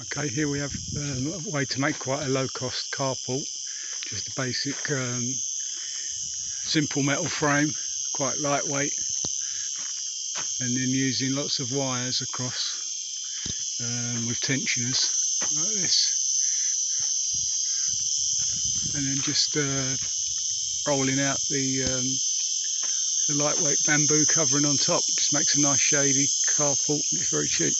Okay, here we have um, a way to make quite a low cost carport. Just a basic um, simple metal frame, quite lightweight. And then using lots of wires across um, with tensioners like this. And then just uh, rolling out the, um, the lightweight bamboo covering on top. Just makes a nice shady carport and it's very cheap.